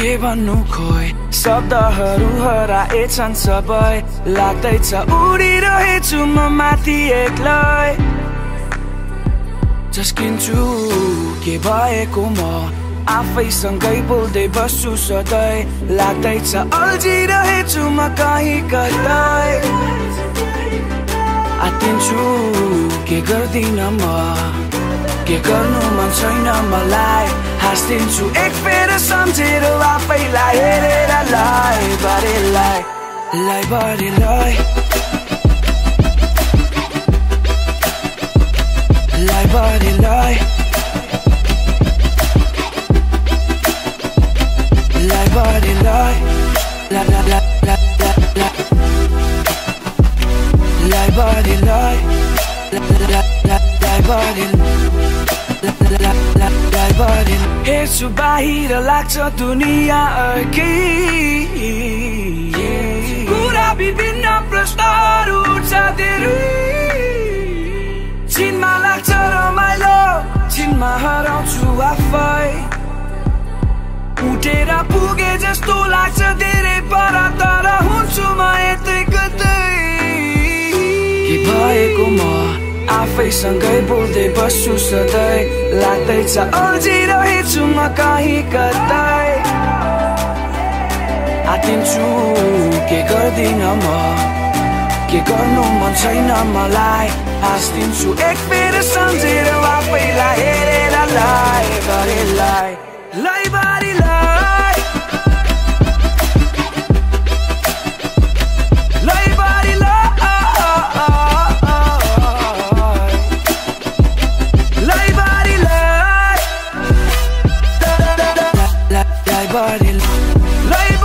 के भन्नु खोइ शब्दहरू हराएछन् सबै। लाग्दैछ उडिरहेछु म माथि एक्लै। झस्किन्छु के भएको म? आफैसँगै बोल्दै बस्छु सधैँ। लाग्दैछ अल्झिरहेछु म कहीँ कतै। आतिन्छु के गर्दिन म? के गर्नु मन छैन मलाई? Lasting zu Ik vind het soms heel af I hate it, I lie, but it lie Lie, but it lie. Lie, but it lie. Lie, but it lie. La, la, la, la, la, la. Lie, but it lie. La, la, la, la, la, but it lie हेर्छु बाहिर लाग्छ दुनियाँ अर्कै। कुरा विभिन्न प्रश्नहरू उठ्छ धेरै। छिनमा लाग्छ रमाइलो छिनमा हराउँछु आफै। उठेर पुगे जस्तो लाग्छ धेरै पर तर हुन्छु म यतै कतै। भएको म आफैसँगै बोल्दै बस्छु सधैँ। लाग्दैछ अल्झिरहेछु म कहीँ कतै। आतिन्छु के गर्दिन म? के गर्नु मन छैन मलाई? हाँस्दिन्छु एक फेर सम्झेर आफैलाई। party. Life